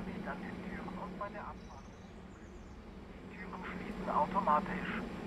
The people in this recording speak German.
an den Türen und bei der Abfahrt. Die Türen schließen automatisch.